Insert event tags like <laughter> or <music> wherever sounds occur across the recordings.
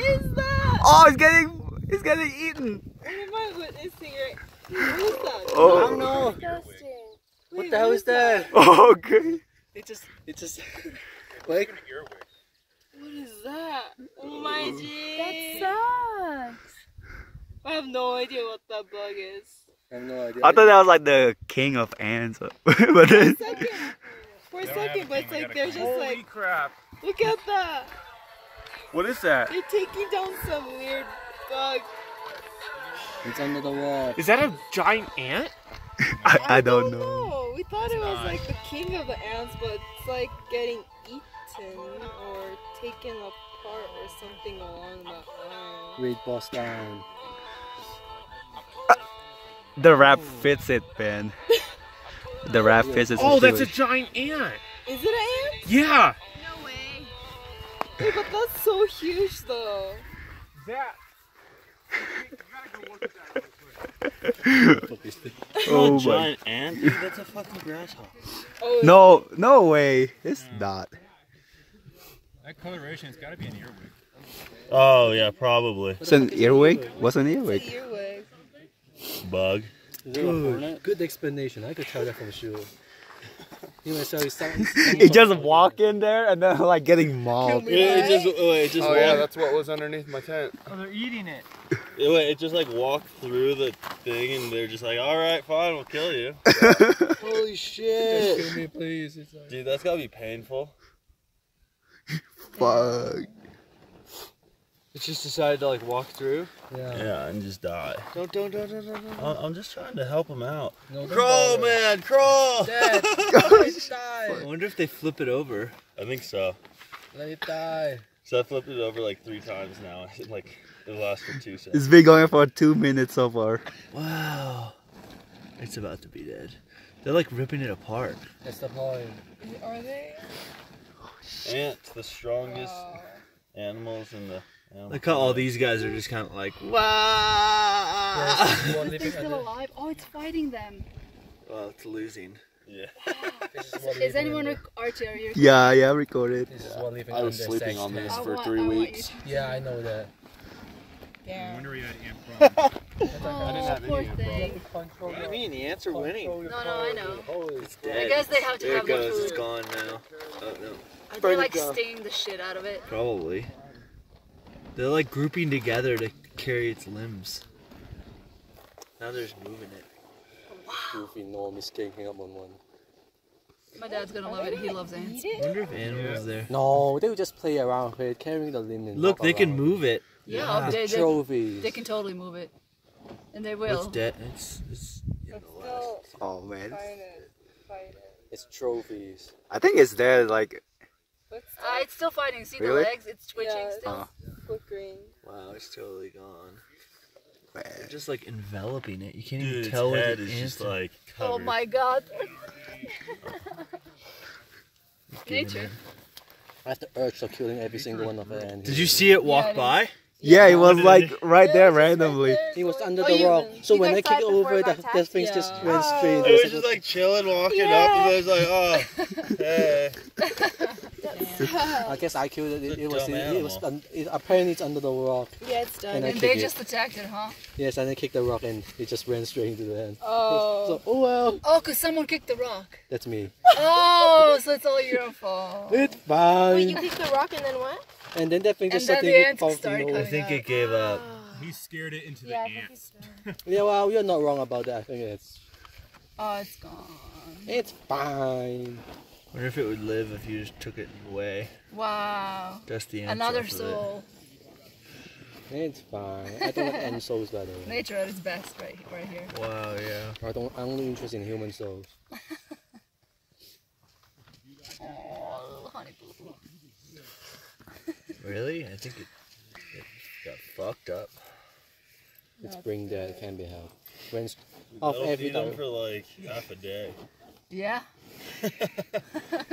is that? Oh, he's getting, he's getting eaten. What am I witnessing right? What is that? Oh. I don't know. Disgusting. What Wait, the hell is that? Oh, okay. It just, it just, <laughs> like, What is that? Oh my g. That sucks. I have no idea what that bug is. I have no idea. I thought that was like the king of ants, <laughs> but then Second. For a They don't second, but it's like got a they're king. just Holy like, crap. look at that. What is that? They're taking down some weird bug. it's under the wall. Is that a giant ant? I, I don't know. We thought it was like the king of the ants, but it's like getting eaten or taken apart or something along that line. Read boss down. Uh, the rap fits it, Ben. <laughs> The rap fits it. Oh, that's a giant ant. Is it an ant? Yeah. No way. Hey, but that's so huge though. That. <laughs> Oh my. giant ant? Dude, that's a fucking grasshopper. Oh, No, no way. It's not. That coloration's gotta be an earwig. Oh yeah, probably It's an earwig? What's an it's an earwig. bug. Good, good explanation. I could tell that from sure. You know, so it's It just walk in there and then like getting mauled. me. It just- oh, it just Oh yeah, that's what was underneath my tent. Oh, they're eating it. it, wait, it just like walked through the thing, and they're just like, "All right, fine, we'll kill you." <laughs> Holy shit! Kill me, please. It's like- Dude, that's gotta be painful. Fuck. It just decided to like walk through. Yeah. Yeah, and just die. Don't, don't, don't, don't, don't, don't. I- I'm just trying to help him out. No, Crawl, man, crawl. Dad, let it die. I wonder if they flip it over. I think so. Let it die. So I flipped it over like three times now. <laughs> Like it lasts for two seconds. It's been going for two minutes so far. Wow. It's about to be dead. They're like ripping it apart. That's the point. Are they? Ants, the strongest Wow. animals in the. Animal Look how all these guys are just kind of like, wow. There's one Is living still alive? Oh, it's fighting them. well, it's losing. Yeah. <laughs> Is Is anyone under. rec- Archie? Yeah, yeah, recorded. This is one living I was under sleeping sex on this. I for want- three I weeks. Yeah, I know that. I Yeah. wonder where <laughs> oh, you had ant from. Oh, poor thing. What do you mean? The ants are winning. No, no, I know. It's dead. I guess they have to there have it goes. the It's food. gone now. Oh no. Are they like stinging the shit out of it? Probably. They're like grouping together to carry its limbs. Now they're just moving it. Goofy Norm is skanking up on one. My dad's gonna love it. He loves ants. I wonder if animals there. No, they would just play around with it, carrying the limb. and Look, walk they can around. move it. Yeah, they, they, Trophies. they can totally move it, and they will. It's dead. It's it's. But Oh man. fight it. Fight it. It's trophies. I think it's there like But Uh, it's still fighting. See Really? the legs? It's twitching Yeah. still. Flickering. Wow, it's totally gone. They're just like enveloping it. You can't Dude, even its tell what head it is is. just like oh covered. Oh my god. Nature. it. I have the urge of killing every single one of them. Did you see it walk Yeah, it is. by? Yeah, it was like <laughs> right Yeah, there it's just right randomly. there. He was under Oh, the you- rock. So when I saw kicked over, before it the, the things just Yeah. went straight oh. into It was just like chilling, walking Yeah. up, and it was like, oh, <laughs> hey. I guess I killed it. It, it was. dumb It, it was. un- It, apparently, it's under the rock. Yeah, it's done. And And kick they it. just attacked it, huh? Yes, and I kicked the rock and it just ran straight into the hand. Oh. So, oh well, Oh, cause someone kicked the rock. that's me. Oh, so it's all your fault. It's fine. Wait, fine. you kicked the rock and then what? And then that thing just then started the ants popping over. I think it gave up. <gasps> He scared it into the Yeah, I think ants. <laughs> Yeah, well, you're not wrong about that. I think it's Oh, it's gone. it's fine. Wonder if it would live if you just took it away. Wow. Dust the ants Another off of it. soul. It's fine. I don't like <laughs> end souls by the way. Nature at its best, right, right here. Wow, yeah. I don't. I'm only interested in human souls. <laughs> Really? I think it, it got fucked up. It's brain dead. It can't be helped. When s- I'll of every feed them time. for like half a day. Yeah. <laughs>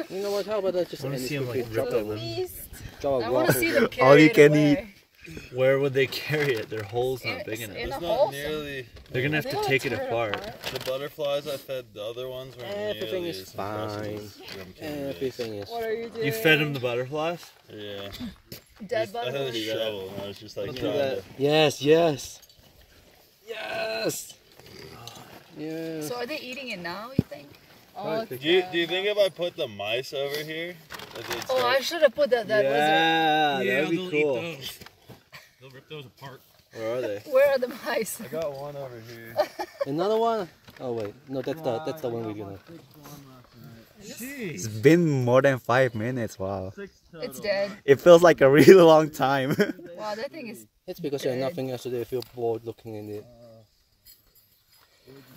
You know what? How about that? Just I wanna end see this 'em, like, drop rip a, it. least. drop a I want to see over them it. <laughs> carry All you it can away. Where would they carry it? Their hole's not In- big enough. in It's a not hole nearly. They're gonna have They to don't take it tear apart. The butterflies I fed the other ones were Everything nearly is as impressive fine. as them kangaroos. Everything is. What are you doing? You fed them the butterflies? Yeah. Dead I body. had a shovel and I was just like Do trying that. to. Yes, yes. Yes. Yeah. So are they eating it now? You think? Oh, Do you, do you think if I put the mice over here, that they'd Oh, I should have put that that yeah, that'd be cool. eat those. They'll rip those apart. Where are they? <laughs> Where are the mice? I got one over here. Another one? Oh wait, no, that's the that's the one we're gonna. It's been more than five minutes. Wow. It's dead. It feels like a really long time. <laughs> Wow, that thing is. It's because there's nothing else to do. I feel bored looking in it.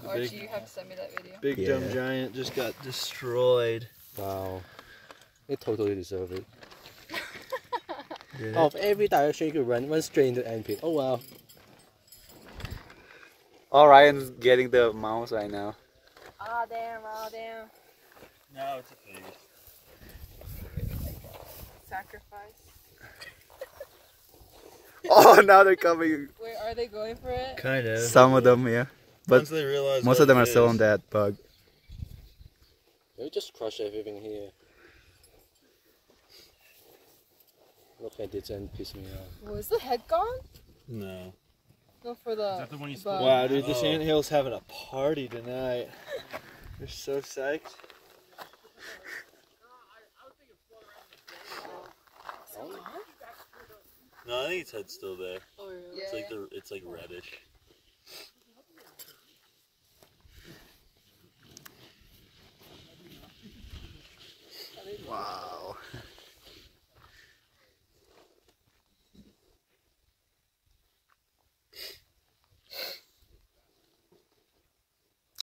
Archie, you have to send me that video. Big dumb giant just got destroyed. Wow, it totally deserved it. <laughs> Did Of every direction you could run, run straight into the end pit. Oh wow. All Ryan's getting the mouse right now. Ah, damn, ah, damn. No, it's a pig. Sacrifice. <laughs> Oh, now they're coming. Wait, are they going for it? Kind of. Some of them, yeah. But Once they realize most of them it are still on that bug. We just crush everything here. Look at this and piss me off. Was the head gone? No. No, for the. Is that the one you bug. Wow, dude, this Oh. anthill's having a party tonight. <laughs> They're so psyched. No, I think its head's still there. Oh, really? Yeah. It's like the it's like reddish. Wow. <laughs>